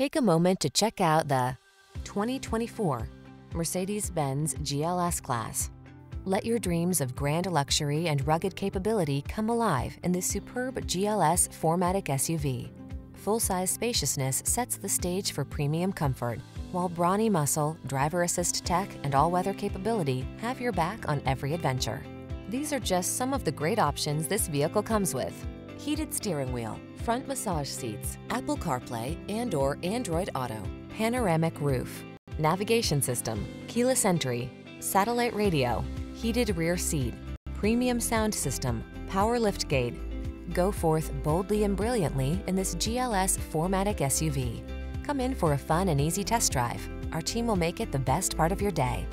Take a moment to check out the 2024 Mercedes-Benz GLS Class. Let your dreams of grand luxury and rugged capability come alive in this superb GLS 4MATIC SUV. Full-size spaciousness sets the stage for premium comfort, while brawny muscle, driver assist tech, and all-weather capability have your back on every adventure. These are just some of the great options this vehicle comes with. Heated steering wheel, front massage seats, Apple CarPlay and or Android Auto, panoramic roof, navigation system, keyless entry, satellite radio, heated rear seat, premium sound system, power lift gate. Go forth boldly and brilliantly in this GLS 4MATIC SUV. Come in for a fun and easy test drive. Our team will make it the best part of your day.